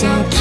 It's okay.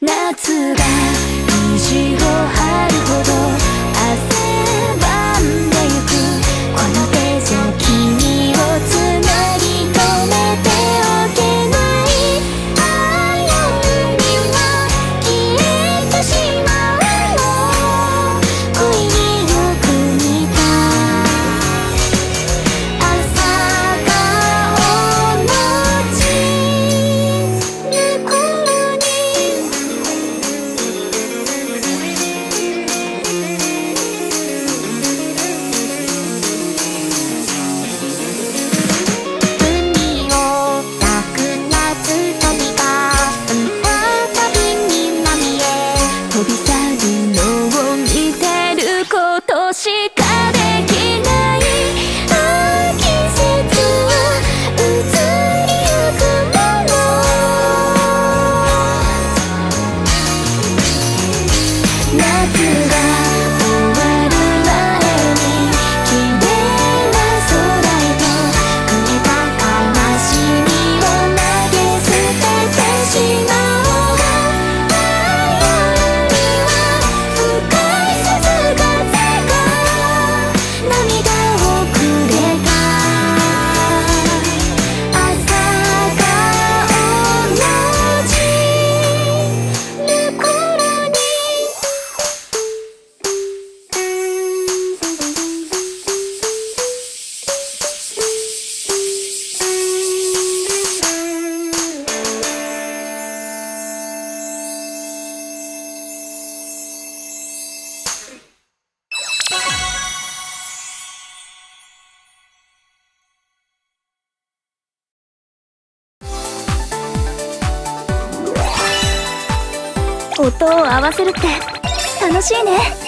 夏が虹夏が音を合わせるって楽しいね。